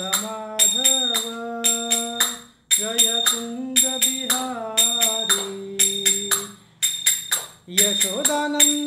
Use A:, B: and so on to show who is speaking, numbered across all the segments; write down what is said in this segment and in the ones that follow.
A: माधव जयतुङ्गविहारी यशोदानन्द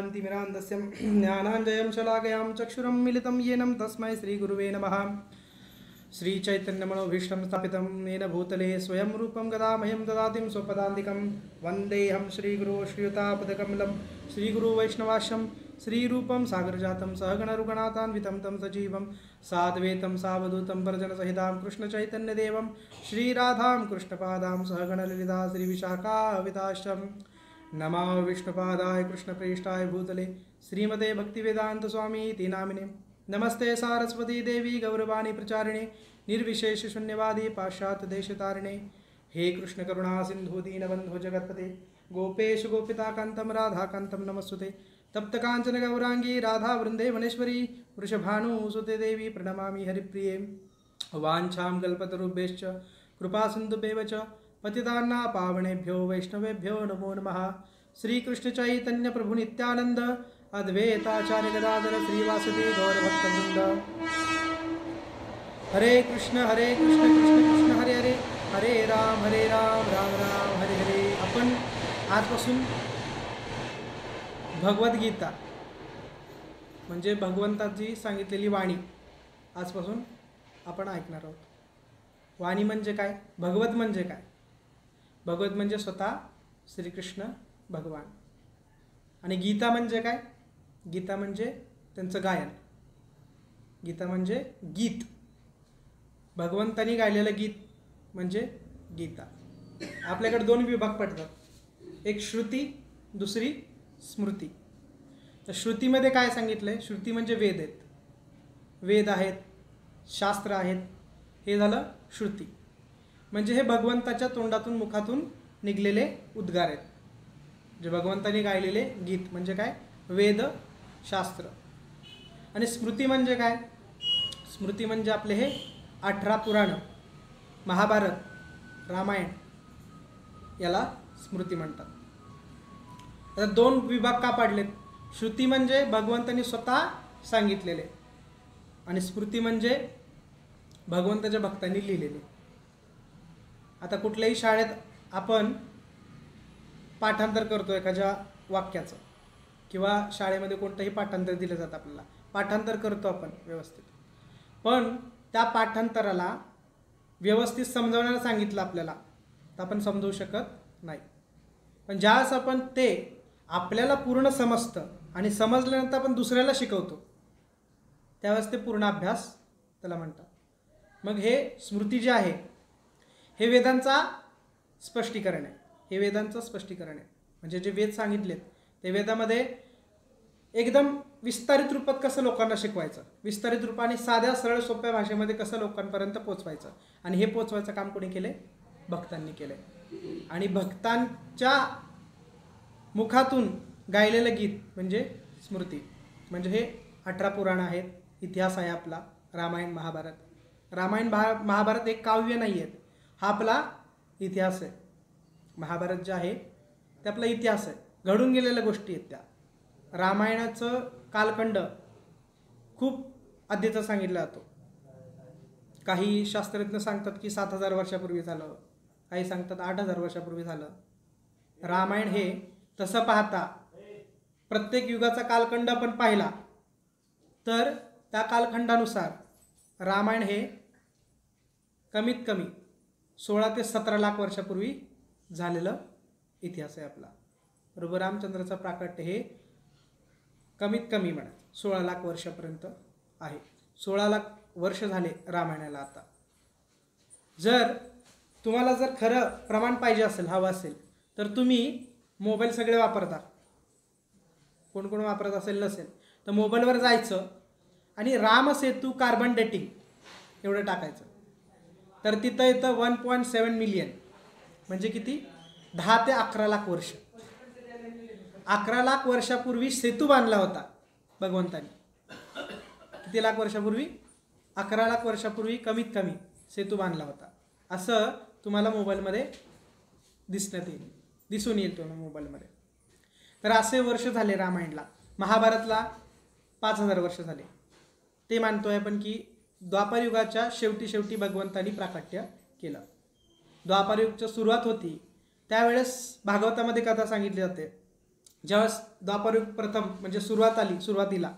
A: ॐ अज्ञानन्तिमिरान्दस्यं ज्ञानाञ्जयं शलाकयां चक्षुरं मिलितं येनं तस्मै श्रीगुरुवे नमः। श्रीचैतन्यमनोभीष्टं स्थापितं येन भूतले स्वयं रूपं गदामह्यं ददातिं स्वपदान्तिकं। वन्देऽहं श्रीगुरो श्रीयुतापदकमलं श्रीगुरुवैष्णवाश्यं श्रीरूपं सागरजातं सहगणरुगणातान्वितं तं सजीवं साद्वैतं सावधूतं वर्जनसहितां कृष्णचैतन्यदेवं, श्रीराधां कृष्णपादां सहगणललिता श्रीविशाखाविताश्च नमा विष्णुपादाय कृष्णप्रेष्ठाय भूतले श्रीमते भक्तिवेदान्तस्वामी इति नामिने नमस्ते सारस्वती देवी गौरवाणी प्रचारिणे निर्विशेष शून्यवादी पाश्चात्यदेशतारिणे हे कृष्णकरुणा सिन्धु दीनबन्धो जगत्पते गोपेश गोपिताकान्तं राधाकान्तं नमस्सुते तप्तकाञ्चन गौराङ्गी राधा वृन्दे वनेश्वरी वृषभानुसुते देवी प्रणमामि हरिप्रिये। वाञ्छां कल्पतरुभ्यश्च कृपासिन्धुभ्येव च पतितांना पावणेभ्यो वैष्णवेभ्यो नमो नमः। श्रीकृष्णचैतन्यप्रभुनित्यानन्द अद्वैताचार्यगदाधर गदाधर श्रीवासुदेव गौरभक्तवृन्द। हरे कृष्ण हरे कृष्ण कृष्ण कृष्ण हरे हरे। हरे राम हरे राम राम राम हरे हरे। आपण आजपासून भगवद्गीता म्हणजे भगवंताची सांगितलेली वाणी आजपासून आपण ऐकणार आहोत. वाणी म्हणजे काय? भगवत म्हणजे काय? भगवत म्हणजे स्वतः श्रीकृष्ण भगवान. आणि गीता म्हणजे काय? गीता म्हणजे त्यांचं गायन. गीता म्हणजे गीत. भगवंतानी गायलेलं गीत म्हणजे गीता. आपल्याकडे दोन विभाग पडतात. एक श्रुती दुसरी स्मृती. तर श्रुतीमध्ये काय सांगितलं आहे श्रुती म्हणजे वेद आहेत. वेद आहेत शास्त्र आहेत. हे झालं श्रुती. म्हणजे हे भगवंताच्या तोंडातून मुखातून निघलेले उद्गार आहेत. जे भगवंताने गायलेले गीत म्हणजे काय? वेद शास्त्र. आणि स्मृती म्हणजे काय? स्मृती म्हणजे आपले हे अठरा पुराण. महाभारत रामायण याला स्मृती म्हणतात. आता दोन विभाग का पाडलेत? श्रुती म्हणजे भगवंतांनी स्वतः सांगितलेले. आणि स्मृती म्हणजे भगवंताच्या भक्तांनी लिहिलेले. आता कुठल्याही शाळेत आपण पाठांतर करतो एखाद्या वाक्याचं? किंवा शाळेमध्ये कोणतंही पाठांतर दिलं जातं आपल्याला. पाठांतर करतो आपण व्यवस्थित. पण त्या पाठांतराला व्यवस्थित समजवण्याला सांगितलं आपल्याला तर आपण समजवू शकत नाही. पण ज्यावेळेस आपण ते आपल्याला पूर्ण समजतं आणि समजल्यानंतर आपण दुसऱ्याला शिकवतो त्यावेळेस ते पूर्ण अभ्यास त्याला म्हणतात. मग हे स्मृती जे आहे हे वेदांचा स्पष्टीकरण आहे. हे वेदांचं स्पष्टीकरण आहे. म्हणजे जे वेद सांगितलेत ते वेदामध्ये एकदम विस्तारित रूपात कसं लोकांना शिकवायचं? विस्तारित रूपाने साध्या सरळ सोप्या भाषेमध्ये कसं लोकांपर्यंत पोचवायचं आणि हे पोचवायचं काम कोणी केले भक्तांनी केलं आणि भक्तांच्या मुखातून गायलेलं गीत म्हणजे स्मृती. म्हणजे हे अठरा पुराण आहेत इतिहास आहे आपला रामायण महाभारत. रामायण भा महाभारत एक काव्य नाही आहेत हा आपला इतिहास आहे. महाभारत जे आहे ते आपला इतिहास आहे. घडून गेलेल्या गोष्टी आहेत त्या. रामायणाचं कालखंड खूप आधीचा सांगितला जातो. काही शास्त्रज्ञ सांगतात की सात हजार वर्षापूर्वी झालं. काही सांगतात आठ हजार वर्षापूर्वी झालं. रामायण हे तसं पाहता प्रत्येक युगाचा कालखंड आपण पाहिला. तर त्या कालखंडानुसार रामायण हे कमीत कमी सोळा ते सतरा लाख वर्षापूर्वी झालेलं इतिहास आहे आपला. बरोबर रामचंद्राचं प्राकट्य हे कमीत कमी म्हणा सोळा लाख वर्षापर्यंत आहे. सोळा लाख वर्ष झाले रामायणाला आता. जर तुम्हाला जर खरं प्रमाण पाहिजे असेल हवं असेल तर तुम्ही मोबाईल सगळे वापरता. कोण कोण वापरत असेल नसेल. तर मोबाईलवर जायचं आणि रामसेतू कार्बन डेटिंग एवढं टाकायचं. तर तिथं येतं वन पॉईंट सेवन मिलियन. म्हणजे किती? दहा ते अकरा लाख वर्ष. अकरा लाख वर्षापूर्वी सेतू बांधला होता भगवंतानी. किती लाख वर्षापूर्वी? अकरा लाख वर्षापूर्वी कमीत कमी सेतू बांधला होता. असं तुम्हाला मोबाईलमध्ये दिसण्यात येईल. दिसून येईल तुम्हाला मोबाईलमध्ये. तर असे वर्ष झाले रामायणला. महाभारतला पाच हजार वर्ष झाले. ते मानतोय आपण की द्वापारयुगाच्या शेवटी शेवटी भगवंतांनी प्राकट्य केलं. द्वापारयुगची सुरुवात होती. त्यावेळेस भागवतामध्ये कथा सांगितली जाते. ज्यावेळेस द्वापारयुग प्रथम म्हणजे सुरुवात आली सुरुवातीला.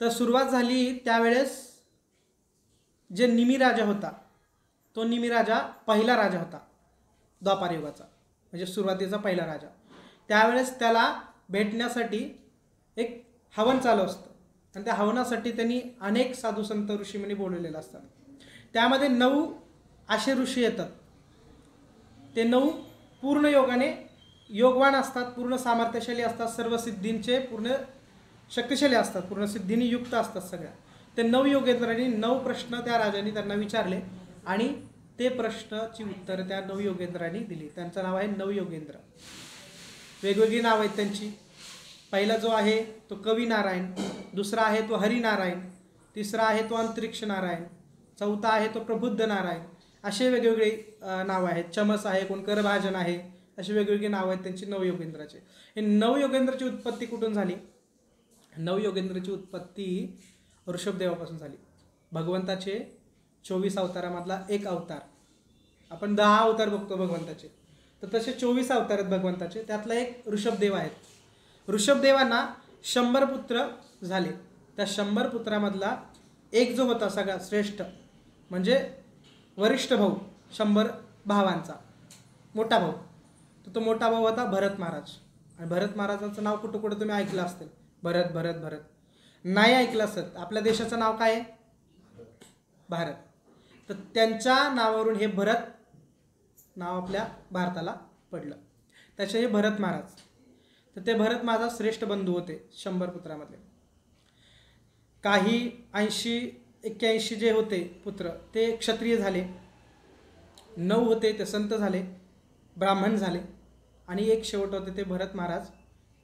A: तर सुरुवात झाली त्यावेळेस जे निमी राजा होता तो निमी राजा पहिला राजा होता द्वापारयुगाचा म्हणजे सुरुवातीचा पहिला राजा. त्यावेळेस त्याला भेटण्यासाठी एक हवन चालू असतं. आणि त्या हवनासाठी त्यांनी अनेक साधू संत ऋषीमुनी बोलवलेलं असतात त्यामध्ये नऊ असे ऋषी येतात. ते नऊ पूर्ण योगाने योगवान असतात पूर्ण सामर्थ्यशाली असतात सर्व सिद्धींचे पूर्ण शक्तिशाली असतात पूर्ण सिद्धीने युक्त असतात सगळ्या. ते नऊ योगेंद्रांनी नऊ प्रश्न त्या राजांनी त्यांना विचारले आणि ते प्रश्नाची उत्तरं त्या नऊ योगेंद्रांनी दिली. त्यांचं नाव आहे नवयोगेंद्र. वेगवेगळी नाव आहेत त्यांची. पहिला जो आहे तो कवी नारायण दुसरा आहे तो हरिनारायण तिसरा आहे तो अंतरिक्ष नारायण चौथा आहे तो प्रबुद्ध नारायण. असे वेगवेगळे नावं आहेत. चमस आहे कोण करभाजन आहे अशी वेगवेगळी नावं आहेत त्यांची नवयोगेंद्राचे हे नवयोगेंद्राची उत्पत्ती कुठून झाली? नवयोगेंद्राची उत्पत्ती ऋषभदेवापासून झाली. भगवंताचे चोवीस अवतारामधला एक अवतार. आपण दहा अवतार बघतो भगवंताचे. तर तसे चोवीस अवतार आहेत भगवंताचे. त्यातला एक ऋषभदेव आहेत. ऋषभदेवांना शंभर पुत्र झाले. त्या शंभर पुत्रामधला एक जो होता सगळा श्रेष्ठ म्हणजे वरिष्ठ भाऊ शंभर भावांचा मोठा भाऊ. तर तो मोठा भाऊ होता भरत महाराज. आणि भरत महाराजांचं नाव कुठं कुठं तुम्ही ऐकलं असेल भरत भरत भरत. नाही ऐकलं असत. आपल्या देशाचं नाव काय आहे? भारत. तर त्यांच्या नावावरून हे भरत नाव आपल्या भारताला पडलं. त्याचे हे भरत महाराज. तर ते भरत माझा श्रेष्ठ बंधू होते शंभर पुत्रामध्ये काही ऐंशी एक्क्याऐंशी जे होते पुत्र ते क्षत्रिय झाले. नऊ होते ते संत झाले ब्राह्मण झाले. आणि एक शेवट होते ते भरत महाराज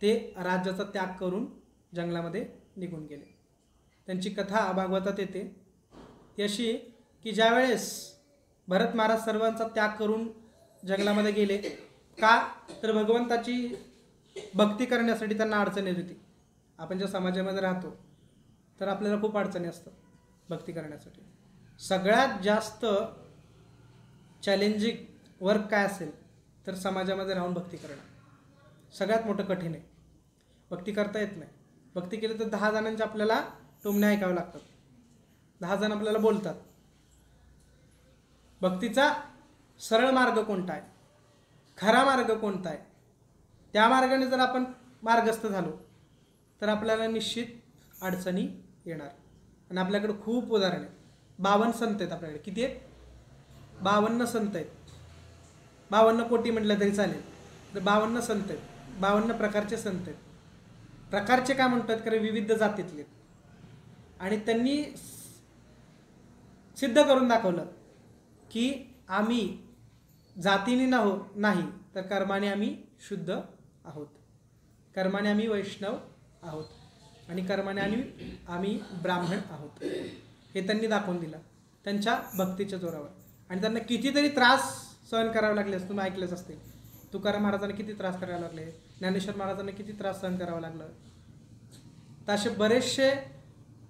A: ते राज्याचा त्याग करून जंगलामध्ये निघून गेले. त्यांची कथा भागवतात येते. ती अशी की ज्यावेळेस भरत महाराज सर्वांचा त्याग करून जंगलामध्ये गेले का? तर भगवंताची भक्ती करण्यासाठी त्यांना अडचण येत होती. आपण ज्या समाजामध्ये राहतो तर आपल्याला खूप अडचणी असतात भक्ती करण्यासाठी. सगळ्यात जास्त चॅलेंजिंग वर्क काय असेल तर समाजामध्ये राहून भक्ती करणं. सगळ्यात मोठं कठीण आहे. भक्ती करता येत नाही. भक्ती केली तर दहा जणांच्या आपल्याला टोमणे ऐकावे लागतात. दहा जण आपल्याला बोलतात. भक्तीचा सरळ मार्ग कोणता आहे? खरा मार्ग कोणता आहे? त्या मार्गाने जर आपण मार्गस्थ झालो तर आपल्याला निश्चित अडचणी येणार. आणि आपल्याकडे खूप उदाहरण आहे बावन्न संत आहेत आपल्याकडे. किती आहेत? बावन्न संत आहेत. बावन्न कोटी म्हटलं तरी चालेल. तर बावन्न संत आहेत. बावन्न प्रकारचे संत आहेत. प्रकारचे काय म्हणतात? कारण विविध जातीतले आणि त्यांनी सिद्ध करून दाखवलं की आम्ही जातीने नाहो नाही तर कर्माने आम्ही शुद्ध आहोत. कर्माने आम्ही वैष्णव आहोत आणि कर्माने आम्ही आम्ही ब्राह्मण आहोत. हे त्यांनी दाखवून दिलं. त्यांच्या भक्तीच्या जोरावर. आणि त्यांना कितीतरी त्रास सहन करावे लागले असं तुम्ही ऐकलेच असतील. तुकाराम महाराजांना किती त्रास करावे लागले? ज्ञानेश्वर महाराजांना किती त्रास सहन करावा लागलं? तर असे बरेचसे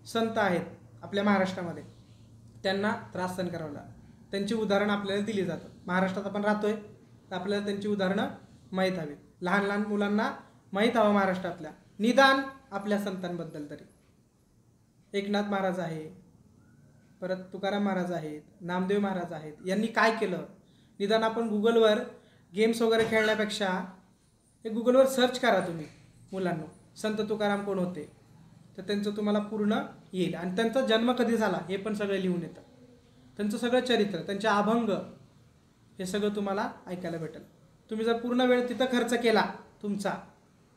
A: संत आहेत आपल्या महाराष्ट्रामध्ये. त्यांना त्रास सहन करावा लागला. त्यांची उदाहरणं आपल्याला दिली जातात. महाराष्ट्रात आपण राहतोय. तर आपल्याला त्यांची उदाहरणं माहीत हवीत. लहान लहान मुलांना माहीत हवं महाराष्ट्रातल्या. निदान आपल्या संतांबद्दल तरी. एकनाथ महाराज आहे परत तुकाराम महाराज आहेत नामदेव महाराज आहेत यांनी काय केलं? निदान आपण गुगलवर गेम्स वगैरे खेळण्यापेक्षा हे गुगलवर सर्च करा तुम्ही मुलांना. संत तुकाराम कोण होते? तर त्यांचं तुम्हाला पूर्ण येईल. आणि त्यांचा जन्म कधी झाला? हे पण सगळं लिहून येतं. त्यांचं सगळं चरित्र त्यांचे अभंग हे सगळं तुम्हाला ऐकायला भेटेल. तुम्ही जर पूर्ण वेळ तिथं खर्च केला तुमचा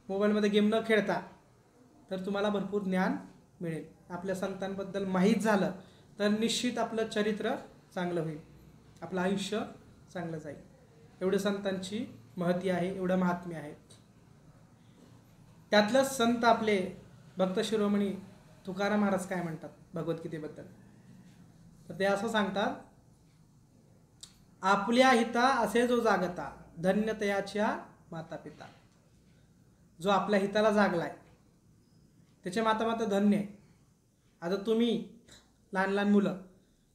A: मोबाईलमध्ये गेम न खेळता तर तुम्हाला भरपूर ज्ञान मिळेल. आपल्या संतांबद्दल माहीत झालं तर निश्चित आपलं चरित्र चांगलं होईल. आपलं आयुष्य चांगलं जाईल. एवढं संतांची महती आहे एवढं महात्म्य आहे. त्यातलं संत आपले भक्त शिरोमणी तुकाराम महाराज काय म्हणतात भगवद्गीतेबद्दल? तर ते असं सांगतात आपल्या हिता असे जो जागता धन्यतयाच्या माता पिता जो आपल्या हिताला जागलाय. त्याचे माता माता धन्य आहे. आता तुम्ही लहान लहान मुलं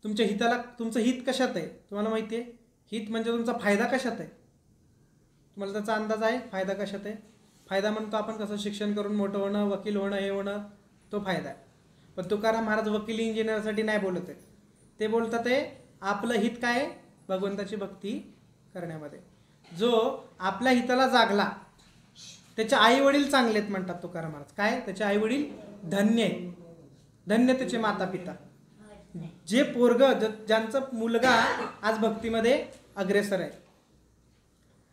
A: तुमच्या हिताला तुमचं हित कशात आहे? तुम्हाला माहिती आहे? हित म्हणजे तुमचा फायदा कशात आहे? तुम्हाला त्याचा अंदाज आहे? फायदा कशात आहे? फायदा म्हणतो आपण कसं शिक्षण करून मोठं होणं वकील होणं हे होणं तो फायदा आहे. पण तुकाराम महाराज वकील इंजिनियरसाठी नाही बोलत आहे ते बोलतात आहे आपलं हित काय आहे? भगवंताची भक्ती करण्यामध्ये. जो आपल्या हिताला जागला. त्याचे आई वडील चांगले आहेत म्हणतात तुकाराम महाराज. काय? त्याचे आई वडील धन्य आहे धन्य त्याचे माता पिता जे पोरग ज्यांचं मुलगा आज भक्तीमध्ये अग्रेसर आहे.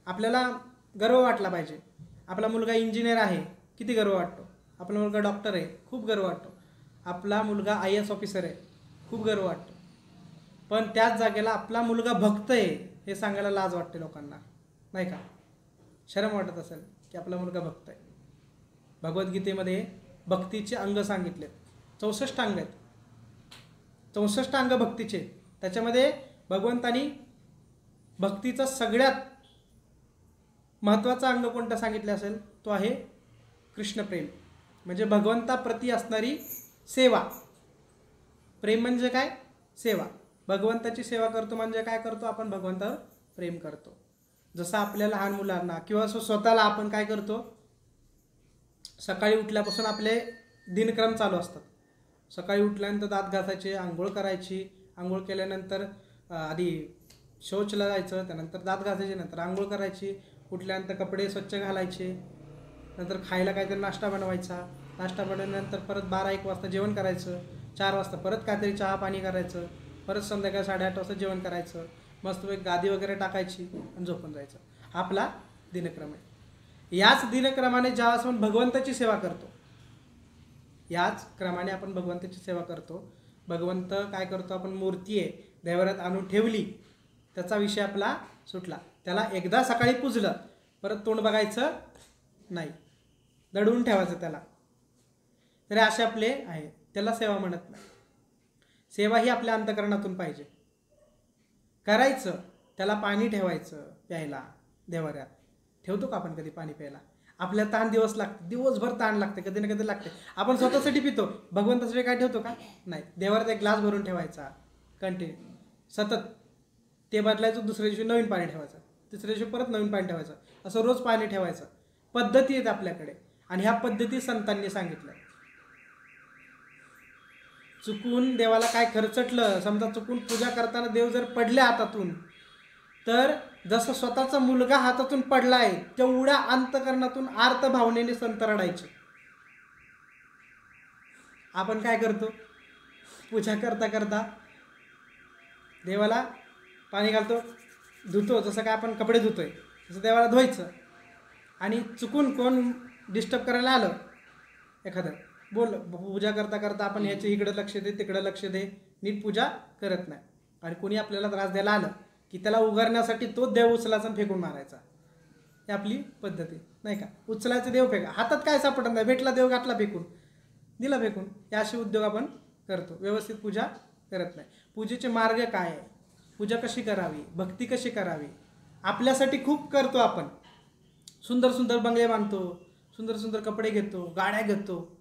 A: आपल्याला गर्व वाटला पाहिजे. आपला मुलगा इंजिनियर आहे. किती गर्व वाटतो? आपला मुलगा डॉक्टर आहे. खूप गर्व वाटतो. आपला मुलगा आय एस ऑफिसर आहे. खूप गर्व वाटतो. पण त्याच जागेला आपला मुलगा भक्त आहे हे सांगायला लाज वाटते लोकांना. नाही का? शरम वाटत असेल की आपला मुलगा भक्त आहे भगवद्गीतेमध्ये भक्तीचे अंग सांगितलेत. चौसष्ट अंग आहेत. चौसष्ट अंग भक्तीचे. त्याच्यामध्ये भगवंतानी भक्तीचा सगळ्यात महत्त्वाचा अंग कोणता सांगितलं असेल? तो आहे कृष्णप्रेम. म्हणजे भगवंताप्रती असणारी सेवा. प्रेम म्हणजे काय? सेवा. भगवंताची सेवा करतो म्हणजे काय करतो? आपण भगवंतावर प्रेम करतो. जसं आपल्या लहान मुलांना किंवा स्वतःला आपण काय करतो सकाळी उठल्यापासून आपले दिनक्रम चालू असतात. सकाळी उठल्यानंतर दात घासायचे आंघोळ करायची आंघोळ केल्यानंतर आधी शौचला जायचं त्यानंतर दात घासायचे नंतर आंघोळ करायची उठल्यानंतर कपडे स्वच्छ घालायचे नंतर खायला काहीतरी नाश्ता बनवायचा नाश्ता बनवल्यानंतर परत बारा एक वाजता जेवण करायचं चार वाजता परत काहीतरी चहा पाणी करायचं परत संध्याकाळी साडेआठ वाजता जेवण करायचं मस्त एक गादी वगैरे टाकायची आणि झोपून जायचं. आपला दिनक्रम आहे. याच दिनक्रमाने ज्यावेळेस आपण भगवंताची सेवा करतो याच क्रमाने आपण भगवंताची सेवा करतो. भगवंत काय करतो आपण मूर्ती आहे दैवरात आणून ठेवली त्याचा विषय आपला सुटला. त्याला एकदा सकाळी पुजलं परत तोंड बघायचं नाही. दडवून ठेवायचं त्याला. तरी असे आपले आहे त्याला सेवा म्हणत नाही. सेवा ही आपल्या अंतकरणातून पाहिजे. करायचं त्याला पाणी ठेवायचं प्यायला देवाऱ्यात. ठेवतो का आपण कधी पाणी प्यायला? आपल्या ताण दिवस लागते दिवसभर ताण लागते कधी ना कधी लागते. आपण स्वतःसाठी पितो. भगवंतासाठी काय ठेवतो का? नाही. देवाऱ्यात एक ग्लास भरून ठेवायचा. कंटिन्यू. सतत. ते बदलायचं दुसऱ्या दिवशी नवीन पाणी ठेवायचं. तिसऱ्या दिवशी परत नवीन पाणी ठेवायचं. असं रोज पाणी ठेवायचं. पद्धती आहेत आपल्याकडे. आणि ह्या पद्धती संतांनी सांगितल्या चुकून देवाला काय खर्चटलं समजा चुकून पूजा करताना देव जर पडले हातातून तर जसं स्वतःचा मुलगा हातातून पडला आहे तेवढ्या अंतकरणातून आर्त भावनेने संत रडायचे आपण काय करतो? पूजा करता करता देवाला पाणी घालतो धुतो जसं काय आपण कपडे धुतोय तसं देवाला धुवायचं. आणि चुकून कोण डिस्टर्ब करायला आलं? एखादं. बोल पूजा करता करता आपण ह्याच्या इकडं लक्ष दे तिकडं लक्ष दे. नीट पूजा करत नाही. आणि कोणी आपल्याला त्रास द्यायला आलं की त्याला उगारण्यासाठी तो देव उचलाचा आणि फेकून मारायचा. ही आपली पद्धती नाही का? उचलायचं देव फेका. हातात काय सापडत नाही? भेटला देव घातला फेकून. दिला फेकून. हे असे उद्योग आपण करतो. व्यवस्थित पूजा करत नाही. पूजेचे मार्ग काय आहे? पूजा कशी करावी? भक्ती कशी करावी? आपल्यासाठी खूप करतो आपण. सुंदर सुंदर बंगले बांधतो. सुंदर सुंदर कपडे घेतो. गाड्या घेतो.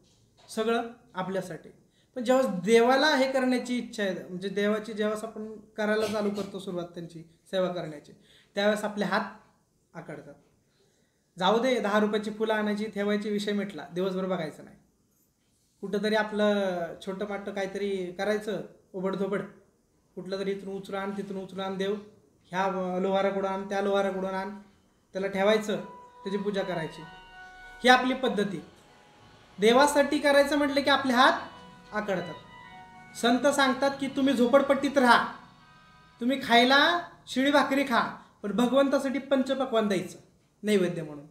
A: सगळं आपल्यासाठी. पण जेव्हा देवाला हे करण्याची इच्छा आहे म्हणजे देवाची जेव्हा आपण करायला चालू करतो सुरुवात त्यांची सेवा करण्याची त्यावेळेस आपले हात आकडतात. जाऊ दे दहा रुपयाची फुलं आणायची ठेवायची विषय मिटला दिवसभर बघायचं नाही. कुठंतरी आपलं छोटं माटं काहीतरी करायचं ओबडधोबड कुठलं तरी इथून उचलून आण तिथून उचलून आण देव. ह्या लोहाराकडून आण त्या लोहाराकडून आण. त्याला ठेवायचं त्याची पूजा करायची. ही आपली पद्धती. देवासाठी करायचं म्हटलं की आपले हात आकडतात. संत सांगतात की तुम्ही झोपडपट्टीत राहा. तुम्ही खायला शिळी भाकरी खा पण भगवंतासाठी पंचपक्वान द्यायचं नैवेद्य म्हणून.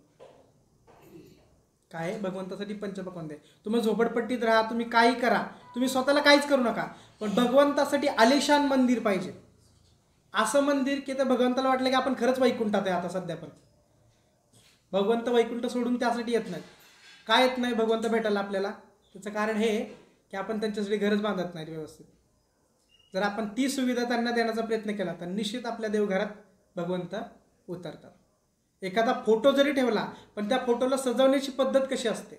A: काय? भगवंतासाठी पंचपक्वान द्या तुम्ही झोपडपट्टीत राहा तुम्ही काही करा. तुम्ही स्वतःला काहीच करू नका पण भगवंतासाठी आलिशान मंदिर पाहिजे. असं मंदिर की त्या भगवंताला वाटलं की आपण खरंच वैकुंठात आहे आता सध्या पण. भगवंत वैकुंठ सोडून त्यासाठी येत नाही काय येत नाही भगवंत भेटायला आपल्याला? त्याचं कारण हे की आपण त्यांच्यासाठी घरच बांधत नाही व्यवस्थित. जर आपण ती सुविधा त्यांना देण्याचा प्रयत्न केला तर निश्चित आपल्या देवघरात भगवंत उतरतात. एखादा फोटो जरी ठेवला पण त्या फोटोला सजवण्याची पद्धत कशी असते?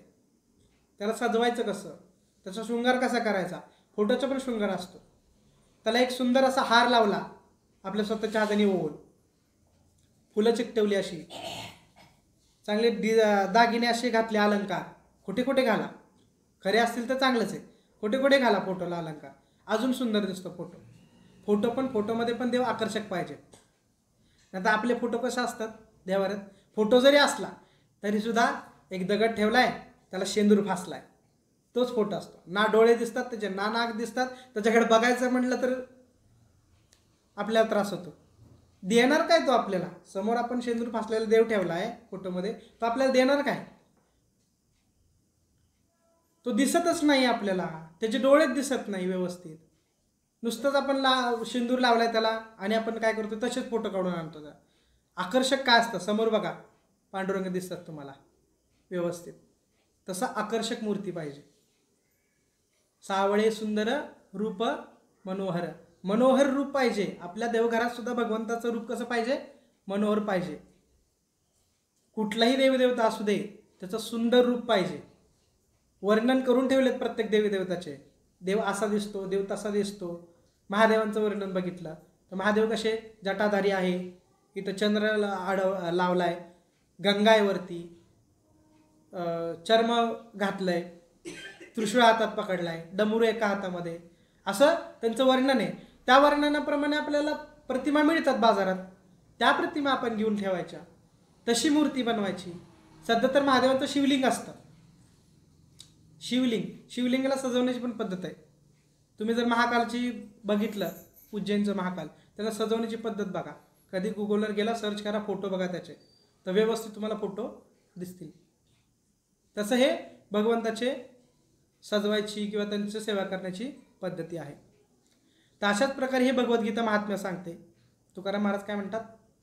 A: त्याला सजवायचं कसं? त्याचा शृंगार कसा करायचा? फोटोचा पण शृंगार असतो. त्याला एक सुंदर असा हार लावला आपल्या स्वतःच्या हाताने ओवून फुलं चिकटवली अशी. चांगले डि दागिने असे घातले अलंकार. कुठे कुठे घाला. खरे असतील तर चांगलंच आहे. कुठे कुठे घाला फोटोला अलंकार. अजून सुंदर दिसतो फोटो. फोटो पण फोटोमध्ये पण देव आकर्षक पाहिजे. आता आपले फोटो कसे असतात? देवाऱ्यात. फोटो जरी असला तरीसुद्धा एक दगड ठेवला आहे त्याला शेंदूर फासला आहे तोच फोटो असतो. ना डोळे दिसतात त्याचे ना नाक दिसतात. त्याच्याकडे बघायचं म्हटलं तर आपल्याला त्रास होतो. देणार काय तो आपल्याला? समोर आपण शेंदूर फासलेला देव ठेवला आहे फोटोमध्ये तो आपल्याला देणार काय? तो दिसतच नाही आपल्याला. त्याचे डोळेच दिसत नाही व्यवस्थित. नुसतंच आपण ला शेंदूर लावलाय त्याला आणि आपण काय करतो तसेच फोटो काढून आणतो त्या आकर्षक काय असतं? समोर बघा. पांडुरंग दिसतात तुम्हाला. व्यवस्थित. तसं आकर्षक मूर्ती पाहिजे. सावळे सुंदर रूप मनोहर. मनोहर रूप पाहिजे. आपल्या देवघरात सुद्धा भगवंताचं रूप कसं पाहिजे? मनोहर पाहिजे. कुठलाही देवदेवता असू दे त्याचं सुंदर रूप पाहिजे. वर्णन करून ठेवलेत प्रत्येक देवीदेवताचे. देव असा दिसतो देव तसा दिसतो. महादेवांचं वर्णन बघितलं. तर महादेव कसे? जटाधारी आहे. इथं चंद्र आडव लावलाय. गंगायवरती चर्म घातलंय. त्रिशूळ हातात पकडलाय. डमुरू एका हातामध्ये. असं त्यांचं वर्णन आहे. त्या वर्णनाप्रमाणे आपल्याला प्रतिमा मिळतात बाजारात. त्या प्रतिमा आपण घेऊन ठेवायच्या. तशी मूर्ती बनवायची. सध्या तर महादेवाचं शिवलिंग असतं. शिवलिंग. शिवलिंगाला सजवण्याची पण पद्धत आहे. तुम्ही जर महाकालची बघितलं उज्जैनचं महाकाल त्याला सजवण्याची पद्धत बघा. कधी गुगलवर गेला सर्च करा फोटो बघा त्याचे. तर व्यवस्थित तुम्हाला फोटो दिसतील. तसं हे भगवंताचे सजवायची किंवा त्यांची सेवा करण्याची पद्धती आहे. तर अशाच प्रकारे हे भगवद्गीता महात्म्य सांगते. तुकाराम महाराज काय म्हणतात?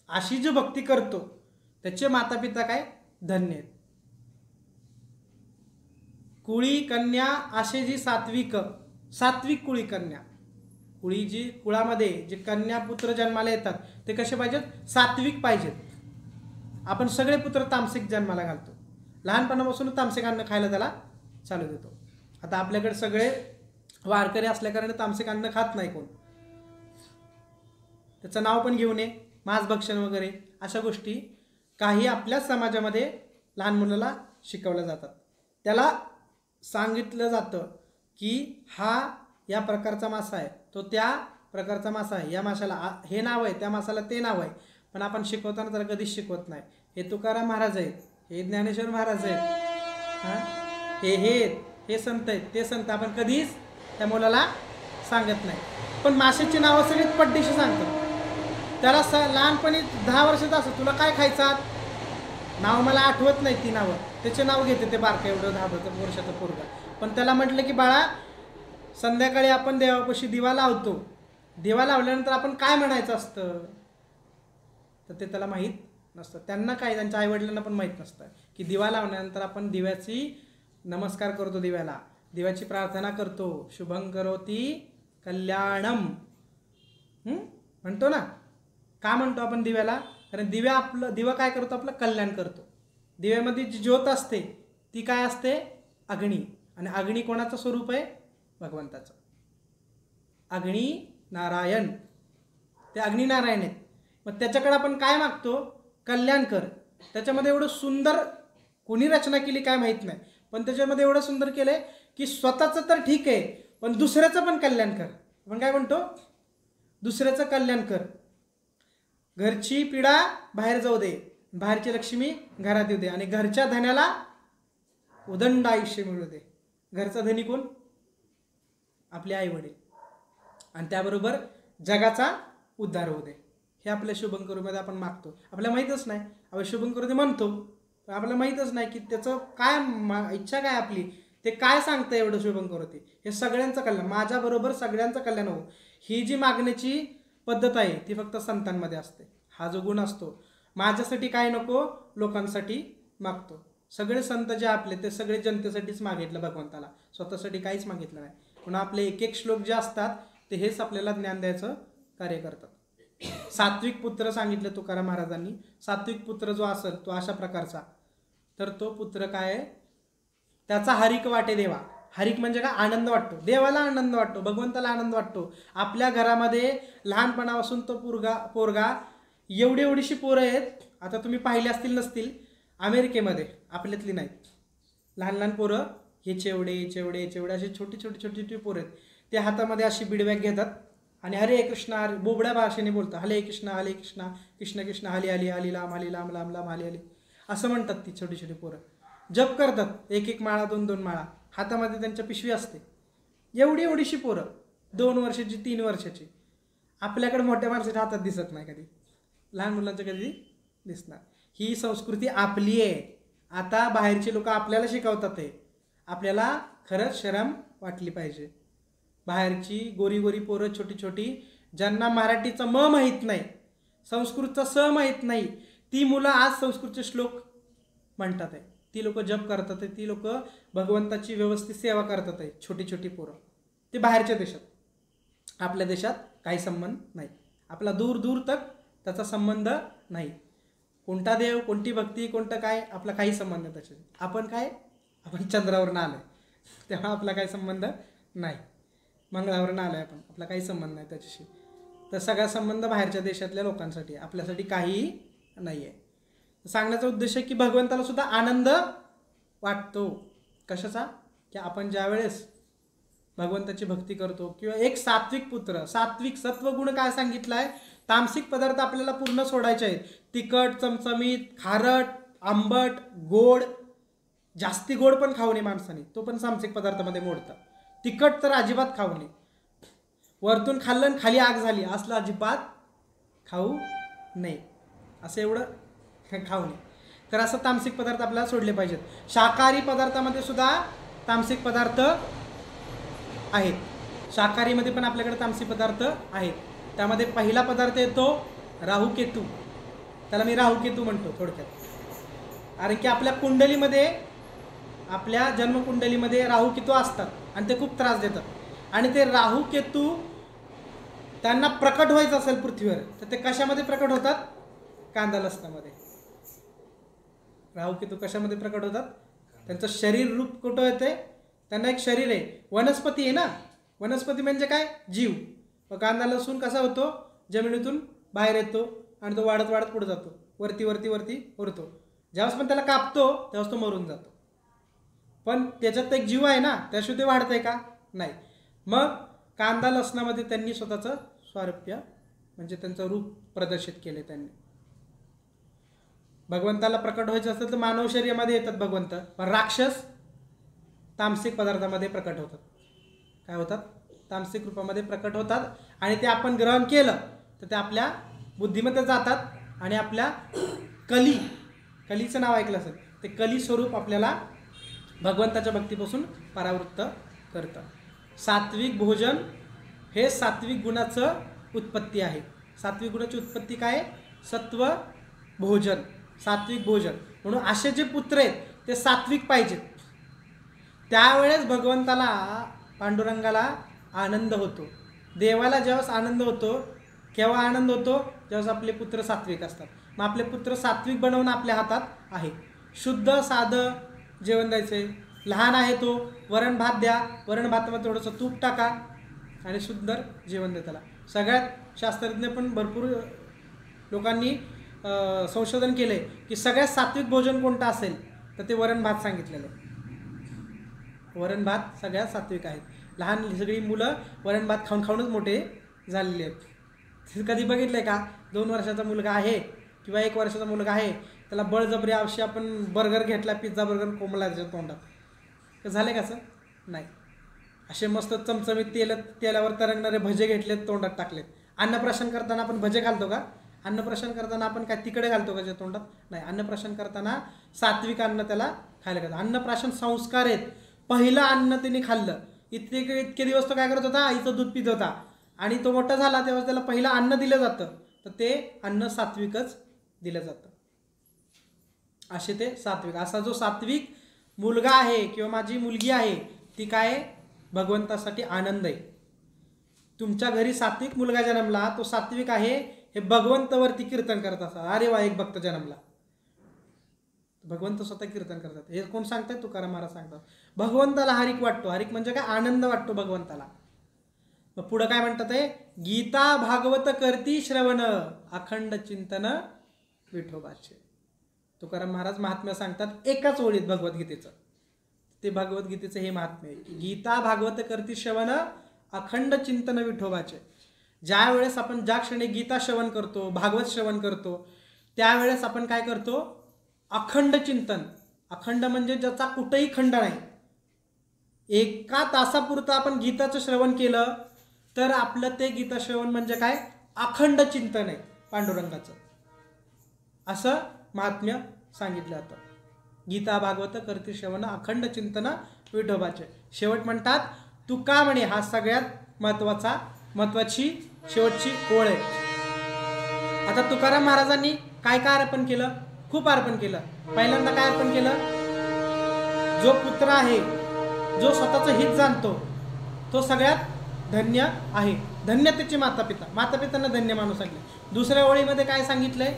A: अशी जो भक्ती करतो त्याचे माता पिता काय? धन्य आहेत. कुळी कन्या असे जी सात्विक सात्विक कुळी कन्या. कुळी जी कुळामध्ये जे कन्या पुत्र जन्माला येतात ते कसे पाहिजेत? सात्विक पाहिजेत. आपण सगळे पुत्र तामसिक जन्माला घालतो. लहानपणापासून तामसिक अन्न खायला त्याला चालू देतो. आता आपल्याकडे सगळे वारकरी असल्याकारणे तामसिक अन्न खात नाही कोण. त्याचं नाव पण घेऊ नये मांसभक्षण वगैरे अशा गोष्टी काही आपल्याच समाजामध्ये लहान मुलाला शिकवल्या जातात. त्याला सांगितलं जातं की हा या प्रकारचा मासा आहे तो त्या प्रकारचा मासा आहे. या माशाला हे नाव आहे त्या मासाला ते नाव आहे. पण आपण शिकवताना त्याला कधीच शिकवत नाही. हे तुकाराम महाराज आहेत हे ज्ञानेश्वर महाराज आहेत हां? हे हे हे संत आहेत ते संत आपण कधीच त्या मुलाला सांगत नाही. पण माशाची नावं सगळीच पड्डीशी सांगतात. त्याला स लहानपणी दहा वर्षाचा असं तुला काय खायचं? नाव मला आठवत नाही ती नावं. त्याचे नाव घेते ते बारका एवढं दहा वर्ष- वर्षाचा पोरगा. पण त्याला म्हटलं की बाळा संध्याकाळी आपण देवापाशी दिवा लावतो. दिवा लावल्यानंतर आपण काय म्हणायचं असतं? तर ते त्याला माहीत नसतं. त्यांना काय त्यांच्या आईवडिलांना पण माहीत नसतं की दिवा लावल्यानंतर आपण दिव्याची नमस्कार करतो दिव्याला. देवाची प्रार्थना करतो. शुभं करोती कल्याणम. म्हणतो ना? का म्हणतो आपण दिव्याला? कारण दिव्या आपलं दिवा काय करतो? आपलं कल्याण करतो. दिव्यामध्ये जी ज्योत असते ती काय असते? अग्नी. आणि अग्नी कोणाचं स्वरूप आहे? भगवंताचं. अग्नी नारायण. ते अग्नी नारायण आहेत. मग त्याच्याकडे आपण काय मागतो? कल्याण कर. त्याच्यामध्ये एवढं सुंदर कोणी रचना केली काय माहीत नाही. पण त्याच्यामध्ये एवढं सुंदर केलं आहे की स्वतःचं तर ठीक आहे पण दुसऱ्याचं पण कल्याण कर. आपण काय म्हणतो? दुसऱ्याचं कल्याण कर. घरची पिढा बाहेर जाऊ दे बाहेरची लक्ष्मी घरात येऊ दे आणि घरच्या धन्याला उदंड आयुष्य मिळू दे. घरचा धनी कोण? आपले आई वडील आणि त्याबरोबर जगाचा उद्धार होऊ दे. हे आपल्या शुभंकरूमध्ये आपण मागतो. आपल्याला माहीतच नाही. आपण शुभंकरू म्हणतो. आपल्याला माहीतच नाही की त्याचं काय मा- इच्छा काय आपली? ते काय सांगतं एवढं शुभंकरवरती ते हे सगळ्यांचं कल्याण माझ्याबरोबर सगळ्यांचं कल्याण हो ही जी मागण्याची पद्धत आहे ती फक्त संतांमध्ये असते. हा जो गुण असतो माझ्यासाठी काय नको लोकांसाठी मागतो. सगळे संत जे आपले ते सगळे जनतेसाठीच मागितलं भगवंताला. स्वतःसाठी काहीच मागितलं नाही. म्हणून आपले एक एक श्लोक जे असतात ते हेच आपल्याला ज्ञान द्यायचं कार्य करतात. सात्विक पुत्र सांगितलं तुकाराम महाराजांनी. सात्विक पुत्र जो असेल तो अशा प्रकारचा. तर तो पुत्र काय आहे? त्याचा हरिक वाटे देवा. हरिक म्हणजे काय आनंद वाटतो. देवाला आनंद वाटतो भगवंताला आनंद वाटतो. आपल्या घरामध्ये लहानपणापासून तो पोरगा पोरगा एवढी एवढीशी पोरं आहेत आता तुम्ही पाहिले असतील नसतील अमेरिकेमध्ये आपल्यातली नाहीत लहान लहान पोरं हे चेवडे चेवडे चेवडे असे छोटी छोटी छोटी छोटी पोरं आहेत. ते हातामध्ये अशी बिडबॅग घेतात आणि हरे कृष्णा हरे बोबड्या भाषेने बोलतात. हले कृष्णा हले कृष्णा कृष्ण कृष्ण हली हली हली लाम हली लाम लाम लाम हली हली असं म्हणतात ती छोटी छोटी पोरं. जप करतात. एक एक माळा दोन दोन माळा. हातामध्ये त्यांच्या पिशवी असते. एवढी एवढीशी पोरं. दोन वर्षाची तीन वर्षाची. आपल्याकडे मोठ्या माणसाच्या हातात दिसत नाही कधी. लहान मुलांच्या कधी दिसणार. ही संस्कृती आपली आहे. आता बाहेरचे लोक आपल्याला शिकवतात आहे आपल्याला खरंच शरम वाटली पाहिजे. बाहेरची गोरी गोरी पोरं छोटी छोटी ज्यांना मराठीचं म माहीत नाही संस्कृतचं स माहीत नाही ती मुलं आज संस्कृतचे श्लोक म्हणतात आहे. ती लोक जप करतात आहे ती लोक भगवंताची व्यवस्थित सेवा करतात आहे छोटी छोटी पोरं. ते बाहेरच्या देशात. आपल्या देशात काही संबंध नाही. आपला दूर दूर तक त्याचा संबंध नाही. कोणता देव कोणती भक्ती कोणतं काय आपला काही संबंध नाही त्याच्याशी आपण काय? आपण चंद्रावरून आलो आहे तेव्हा आपला काही संबंध नाही. मंगळावरून आलो आहे आपण. आपला काही संबंध नाही त्याच्याशी. तर सगळा संबंध बाहेरच्या देशातल्या लोकांसाठी. आपल्यासाठी काहीही नाही आहे सांगण्याचा उद्देश आहे की भगवंताला सुद्धा आनंद वाटतो. कशाचा? की आपण ज्यावेळेस भगवंताची भक्ती करतो किंवा एक सात्विक पुत्र सात्विक सत्वगुण काय सांगितलं आहे तामसिक पदार्थ आपल्याला पूर्ण सोडायचे आहेत. तिखट चमचमीत खारट आंबट गोड जास्ती गोड पण खाऊ नये माणसाने. तो पण सामसिक पदार्थामध्ये मोडतं. तिखट तर अजिबात खाऊ नये. वरतून खाल्लं आणि खाली आग झाली असलं अजिबात खाऊ नये. असं एवढं खाऊ नये तर असं तामसिक पदार्थ आपल्याला सोडले पाहिजेत. शाकाहारी पदार्थामध्ये सुद्धा तामसिक पदार्थ आहेत. शाकाहारीमध्ये पण आपल्याकडे तामसिक पदार्थ आहेत. त्यामध्ये पहिला पदार्थ येतो राहू केतू. त्याला मी राहू केतू म्हणतो थोडक्यात. कारण की आपल्या कुंडलीमध्ये आपल्या जन्मकुंडलीमध्ये राहुकेतू असतात आणि ते खूप त्रास देतात. आणि ते राहुकेतू त्यांना प्रकट व्हायचं असेल पृथ्वीवर तर ते कशामध्ये प्रकट होतात? कांदा लसणामध्ये. राहुकेतू कशामध्ये प्रकट होतात? त्यांचं शरीर रूप कुठं येते त्यांना एक शरीर आहे. वनस्पती आहे ना? वनस्पती म्हणजे काय? जीव. मग कांदा लसूण कसा होतो? जमिनीतून बाहेर येतो आणि तो वाढत वाढत पुढे जातो. वरती वरती वरती उरतो. ज्यावेळेस पण त्याला कापतो तेव्हाच तो मरून जातो. पण त्याच्यात एक जीव आहे ना? त्याशिवाय ते वाढतंय का? नाही. मग कांदा लसणामध्ये त्यांनी स्वतःचं स्वारप्य म्हणजे त्यांचं रूप प्रदर्शित केले त्यांनी. भगवंताला प्रकट व्हायचं असेल तर मानव शरीरामध्ये येतात भगवंत. पण राक्षस तामसिक पदार्थामध्ये प्रकट होतात. काय होतात? तामसिक रूपामध्ये प्रकट होतात आणि ते आपण ग्रहण केलं तर ते आपल्या बुद्धीमध्ये जातात आणि आपल्या कली कलीचं नाव ऐकलं असेल ते कली स्वरूप आपल्याला भगवंताच्या भक्तीपासून परावृत्त करतं. सात्विक भोजन हे सात्विक गुणाचं उत्पत्ती आहे. सात्विक गुणाची उत्पत्ती काय सत्व भोजन. सात्विक भोजन. म्हणून असे जे पुत्र आहेत ते सात्विक पाहिजेत. त्यावेळेस भगवंताला पांडुरंगाला आनंद होतो. देवाला जेव्हा आनंद होतो केव्हा आनंद होतो? ज्यावेळेस आपले पुत्र सात्विक असतात. मग आपले पुत्र सात्विक बनवणं आपल्या हातात आहे. शुद्ध साधं जेवण द्यायचं लहान आहे तो वरण भात द्या. वरण भातामध्ये थोडंसं तूप टाका आणि सुंदर जेवण द्या त्याला. सगळ्यात शास्त्रज्ञ पण भरपूर लोकांनी संशोधन केले की सगळ्यात सात्विक भोजन कोणतं असेल? तर ते वरण भात सांगितलेलं आहे. वरण भात सगळ्यात सात्विक आहेत. लहान सगळी मुलं वरण भात खाऊन खाऊनच मोठे झालेले आहेत. कधी कधी बघितलंय का? दोन वर्षाचा मुलगा आहे किंवा एक वर्षाचा मुलगा आहे त्याला बळजबरी अवश्य आपण बर्गर घेतला पिझ्झा बर्गर कोंबला त्याच्या तोंडात. झालं झाले का सर नाही. असे मस्त चमचमीत तेल तेलावर तरंगणारे भजे घेतलेत तोंडात टाकलेत. अन्नप्राशन करताना आपण भजे घालतो का? अन्नप्राशन करताना आपण काय तिकडे घालतो का त्याच्या तोंडात? नाही अन्नप्राशन करताना सात्विक अन्न त्याला खायला घालतो. अन्नप्राशन संस्कार आहेत. पहिलं अन्न त्याने खाल्लं. इतके इतके दिवस तो काय करत होता? आईचं दूध पित होता. आणि तो मोठा झाला तेव्हा त्याला पहिलं अन्न दिलं जातं. तर ते अन्न सात्विकच दिलं जातं. असे ते सात्विक. असा जो सात्विक मुलगा आहे किंवा माझी मुलगी आहे ती काय भगवंतासाठी आनंद आहे. तुमच्या घरी सात्विक मुलगा जन्मला तो सात्विक आहे हे भगवंतवरती कीर्तन करत असतात अरे वा एक भक्त जन्मला. भगवंत स्वतः कीर्तन करतात. हे कोण सांगतात तुकाराम महाराज सांगतात. भगवंताला हरिक वाटतो. हरिक म्हणजे काय? आनंद वाटतो भगवंताला. मग पुढं काय म्हणतात आहे गीता भागवत करती श्रवण. अखंड चिंतन विठोबाचे. तुकाराम महाराज महात्म्य सांगतात एकाच ओळीत भगवद्गीतेचं. ते भगवद्गीतेचं हे महात्म्य आहे. गीता भागवत करती श्रवण. अखंड चिंतन विठोबाचे. ज्या वेळेस आपण ज्या क्षणी गीता श्रवण करतो भागवत श्रवण करतो त्यावेळेस आपण काय करतो? अखंड चिंतन. अखंड म्हणजे ज्याचा कुठेही खंड नाही. एका तासापुरतं आपण गीताचं श्रवण केलं तर आपलं ते गीता श्रवण म्हणजे काय? अखंड चिंतन आहे पांडुरंगाचं. असं महात्म्य सांगितलं जातं गीता भागवत करती श्रवण अखंड चिंतन विठोबाचे. शेवट म्हणतात तुका म्हणे हा सगळ्यात महत्त्वाचा महत्त्वाची शेवटची ओळ आहे. आता तुकाराम महाराजांनी काय काय अर्पण केलं? खूप अर्पण केलं. पहिल्यांदा काय अर्पण केलं? जो पुत्र आहे जो स्वतःचं हित जाणतो तो सगळ्यात धन्य आहे. धन्य त्याचे माता पिता माता पितांना धन्य माणूस सांगितले दुसऱ्या ओळीमध्ये काय सांगितलंय?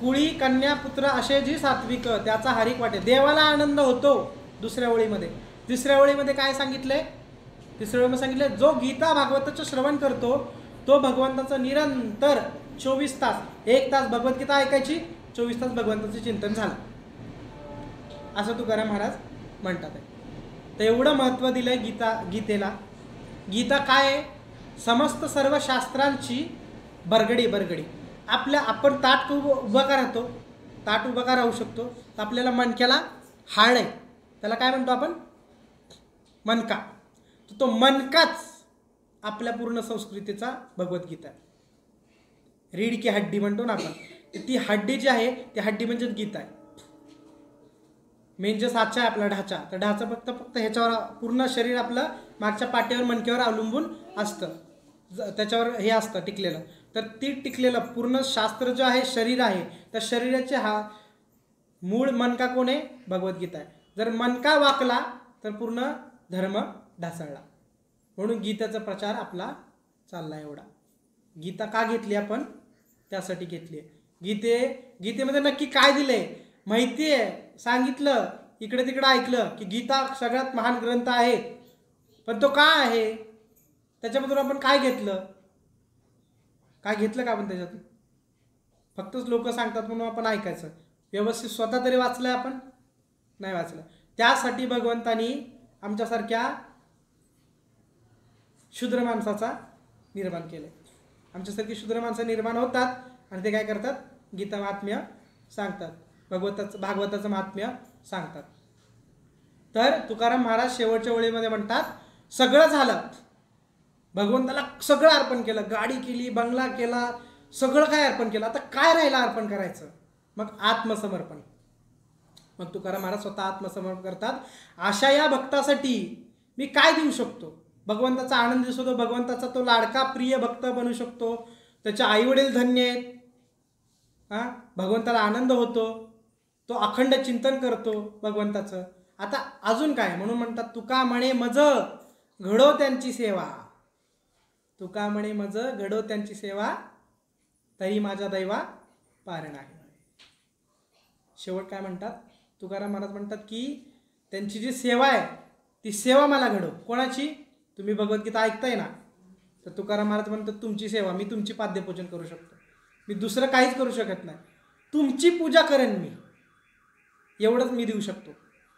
A: कुळी कन्या पुत्र असे जी सात्विक त्याचा हरिक वाटे. देवाला आनंद होतो दुसऱ्या ओळीमध्ये. तिसऱ्या ओळीमध्ये काय सांगितलंय? तिसरं मग सांगितलं जो गीता भागवताचं श्रवण करतो तो भगवंताचं निरंतर चोवीस तास एक तास भगवद्गीता ऐकायची चोवीस तास भगवंताचं चिंतन झालं. असं तुकाराम महाराज म्हणतात आहे तर एवढं महत्त्व दिलंय गीता गीतेला. गीता काय आहे? समस्त सर्व शास्त्रांची बरगडी बरगडी. आपल्या आपण ताट उभं उभं का राहतो? ताट उभं का राहू शकतो? तर आपल्याला मणक्याला हाड आहे. त्याला काय म्हणतो आपण? मनका तर तो मनकाच आपल्या पूर्ण संस्कृतीचा भगवद्गीता आहे. रीड की हड्डी म्हणतो ना आपण ती हड्डी जी आहे ती हड्डी म्हणजेच गीता आहे. मेन जे साचा आहे आपला ढाचा तर ढाचा फक्त फक्त ह्याच्यावर पूर्ण शरीर आपलं मागच्या पाट्यावर मणक्यावर अवलंबून असतं. ज- त्याच्यावर हे असतं टिकलेलं. तर ती टिकलेलं पूर्ण शास्त्र जे आहे शरीर आहे त्या शरीराचे हा मूळ मनका कोण आहे? भगवद्गीता आहे. जर मनका वाकला तर पूर्ण धर्म ढासळला. म्हणून गीताचा प्रचार आपला चालला एवढा. गीता का घेतली आपण? त्यासाठी घेतली आहे. गीते गीतेमध्ये नक्की काय दिलंय? माहिती आहे? सांगितलं. इकडे तिकडे ऐकलं की गीता सगळ्यात महान ग्रंथ आहे. पण तो का आहे? त्याच्यामधून आपण काय घेतलं? काय घेतलं का आपण त्याच्यातून? फक्तच लोक सांगतात म्हणून आपण ऐकायचं. व्यवस्थित स्वतः तरी वाचलं आपण? नाही वाचलं. त्यासाठी भगवंतानी आमच्यासारख्या शूद्र माणसाचा निर्माण केलं. आमच्यासारखी शूद्र माणसं निर्माण होतात आणि ते काय करतात? गीता महात्म्य सांगतात. भगवताचं भागवताचं महात्म्य सांगतात. तर तुकाराम महाराज शेवटच्या वेळेमध्ये म्हणतात सगळं झालं. भगवंताला सगळं अर्पण केलं. गाडी केली बंगला केला सगळं काय अर्पण केलं? आता काय राहिलं अर्पण करायचं? मग आत्मसमर्पण. मग तुकाराम महाराज स्वतः आत्मसमर्पण करतात. अशा या भक्तासाठी मी काय देऊ शकतो? भगवंताचा आनंद दिसतो भगवंताचा तो लाडका प्रिय भक्त बनू शकतो. त्याचे आईवडील धन्य आहेत. हां? भगवंताला आनंद होतो. तो अखंड चिंतन करतो भगवंताचं. आता अजून काय? म्हणून म्हणतात तुका म्हणे मज घडो त्यांची सेवा. तुका म्हणे मज घडो त्यांची सेवा. तरी माझ्या दैवा पार आहे शेवट काय म्हणतात? तुकाराम महाराज म्हणतात की त्यांची जी सेवा आहे ती सेवा मला घडो कोणाची? तुम्ही भगवद्गीता ऐकताय ना तर तुकाराम महाराज म्हणतात तुमची सेवा मी तुमची पाद्यपूजन करू शकतो. मी दुसरं काहीच करू शकत नाही. तुमची पूजा करेन मी. एवढंच मी देऊ शकतो.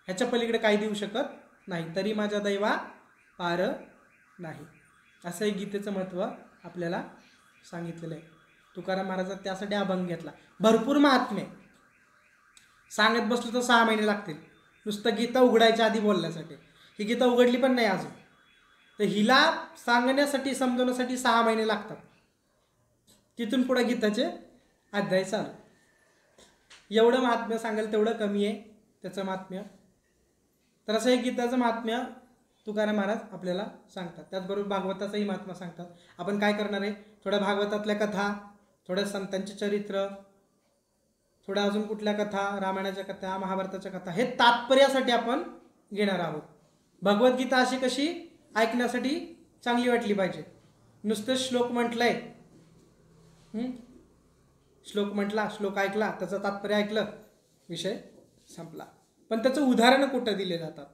A: ह्याच्या पलीकडे काही देऊ शकत नाही. तरी माझ्या दैवा पार नाही. असं हे गीतेचं महत्त्व आपल्याला सांगितलेलं आहे. तुकाराम महाराजात त्यासाठी अभंग घेतला. भरपूर महात्मे. सांगत बसलो तर सहा महिने लागतील. नुसतं गीता उघडायच्या आधी बोलण्यासाठी. ही गीता उघडली पण नाही अजून. तर हिला सांगण्यासाठी समजवण्यासाठी सहा महिने लागतात. तिथून पुढे गीताचे अध्याय चालू. एवढं महात्म्य सांगेल तेवढं कमी आहे त्याचं महात्म्य. तर असं हे गीताचं महात्म्य तुकाराम महाराज आपल्याला सांगतात. त्याचबरोबर भागवताचंही महात्मा सांगतात. आपण काय करणार आहे? थोड्या भागवतातल्या कथा थोड्या संतांचे चरित्र थोड्या अजून कुठल्या कथा रामायणाच्या कथा महाभारताच्या कथा हे तात्पर्यासाठी आपण घेणार आहोत. भगवद्गीता अशी कशी ऐकण्यासाठी चांगली वाटली पाहिजे. नुसतं श्लोक म्हटलंय. श्लोक म्हटला श्लोक ऐकला त्याचं तात्पर्य ऐकलं विषय संपला. पण त्याचं उदाहरणं कुठं दिले जातात?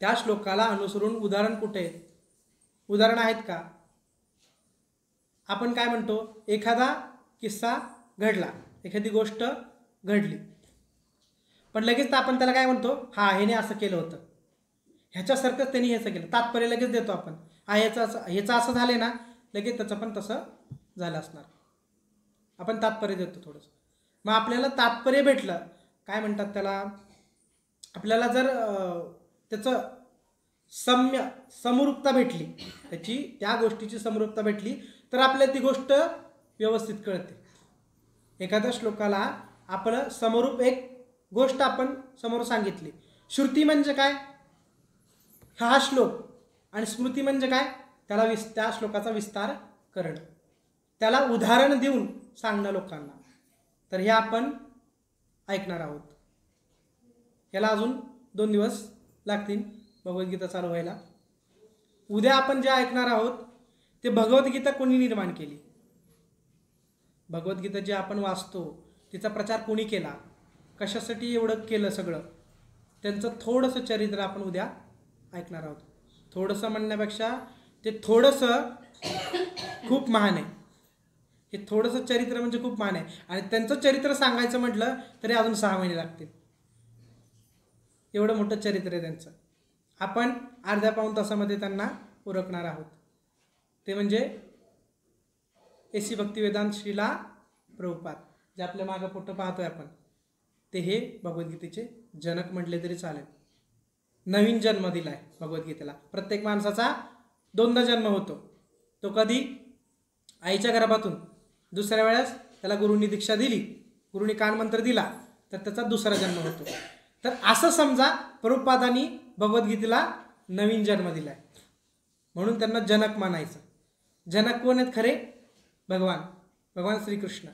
A: त्या श्लोकाला अनुसरून उदाहरण कुठे आहेत उदाहरण आहेत का? आपण काय म्हणतो? एखादा किस्सा घडला. एखादी गोष्ट घडली. पण लगेच तर आपण त्याला काय म्हणतो? हा ह्याने असं केलं होतं. ह्याच्यासारखंच त्यांनी ह्याचं केलं. तात्पर्य लगेच देतो आपण. हा ह्याचं असं ह्याचं असं झालं ना लगेच त्याचं पण तसं झालं असणार. आपण तात्पर्य देतो थोडंसं. मग आपल्याला तात्पर्य भेटलं. काय म्हणतात त्याला? आपल्याला जर त्याचं सम्य समरूपता भेटली त्याची त्या गोष्टीची समरूपता भेटली तर आपल्याला ती गोष्ट व्यवस्थित कळते. एखाद्या श्लोकाला आपलं समरूप एक गोष्ट आपण समोर सांगितली. श्रुती म्हणजे काय? हा श्लोक. आणि स्मृती म्हणजे काय? त्याला विस त्या श्लोकाचा विस्तार करणं. त्याला उदाहरण देऊन सांगणं लोकांना. तर हे आपण ऐकणार आहोत. याला अजून दोन दिवस लागतील. भगवद्गीता चालू व्हायला. उद्या आपण जे ऐकणार आहोत ते भगवद्गीता कोणी निर्माण केली? भगवद्गीता जे आपण वाचतो तिचा प्रचार कोणी केला? कशासाठी एवढं केलं सगळं? त्यांचं थोडंसं चरित्र आपण उद्या ऐकणार आहोत. थोडंसं म्हणण्यापेक्षा ते थोडंसं खूप महान आहे. हे थोडंसं चरित्र म्हणजे खूप महान आहे. आणि त्यांचं चरित्र सांगायचं म्हटलं तरी अजून सहा महिने लागतील. एवढं मोठं चरित्र आहे त्यांचं. आपण अर्ध्या पाऊण तासामध्ये त्यांना ओळखणार आहोत. ते म्हणजे एसी भक्तिवेदांत श्रीला प्रभुपाद जे आपल्या मागं फोटो पाहतोय आपण. ते हे भगवद्गीतेचे जनक म्हटले तरी चालेल. नवीन जन्म दिला आहे भगवद्गीतेला. प्रत्येक माणसाचा दोनदा जन्म होतो. तो कधी? आईच्या गर्भातून. दुसऱ्या वेळेस त्याला गुरुंनी दीक्षा दिली. गुरुनी कानमंत्र दिला तर त्याचा दुसरा जन्म होतो. तर असं समजा प्रभुपादांनी भगवद्गीतेला नवीन जन्म दिला आहे म्हणून त्यांना जनक मानायचं जनक कोण आहेत खरे? भगवान. भगवान श्रीकृष्ण.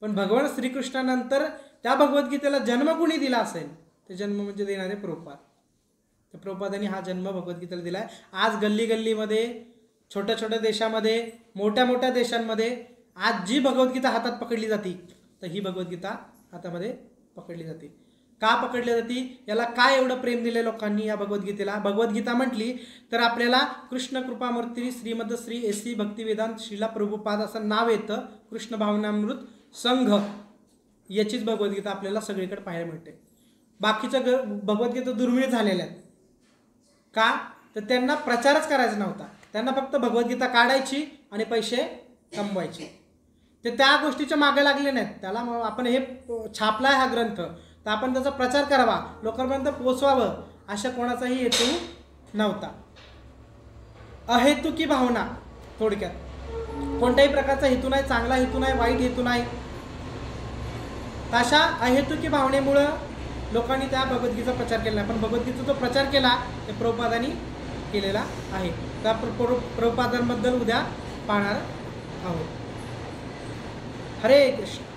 A: पण भगवान श्रीकृष्णानंतर त्या भगवद्गीतेला जन्म कुणी दिला असेल ते जन्म म्हणजे देणारे प्रभुपाद तर प्रभुपादांनी हा जन्म भगवद्गीतेला दिला आहे आज गल्ली गल्लीमध्ये छोट्या छोट्या देशामध्ये मोठ्या मोठ्या देशांमध्ये आज जी भगवद्गीता हातात पकडली जाते तर ही भगवद्गीता हातामध्ये पकडली जाते. का पकडली जाते? याला काय एवढं प्रेम दिलं लोकांनी या भगवद्गीतेला? भगवद्गीता म्हटली तर आपल्याला कृष्ण कृपामूर्ती श्रीमद श्री एस सी भक्तिवेदांत श्रीला प्रभुपाद असं नाव येतं कृष्ण भावनामृत संघ. याचीच भगवद्गीता आपल्याला सगळीकडे पाहायला मिळते. बाकीच्या ग भगवद्गीता दुर्मिळ झालेल्या आहेत. का? तर त्यांना प्रचारच करायचा नव्हता. त्यांना फक्त भगवद्गीता काढायची आणि पैसे कमवायचे. ते त्या गोष्टीच्या मागे लागले नाहीत. त्याला मग आपण हे छापला आहे हा ग्रंथ. तर आपण त्याचा प्रचार करावा. लोकांपर्यंत पोचवावं अशा कोणाचाही हेतू नव्हता. अहेतुकी भावना थोडक्यात. कोणत्याही प्रकारचा हेतू नाही चांगला हेतू नाही वाईट हेतू नाही. अशा अहेतुकी भावनेमुळं लोकांनी त्या भगवद्गीचा प्रचार केला पण भगवद्गीचा जो प्रचार केला ते प्रभुपादांनी केलेला आहे. त्या प्र- प्र- प्रभुपादांबद्दल उद्या पाहणार आहोत. हरे कृष्ण.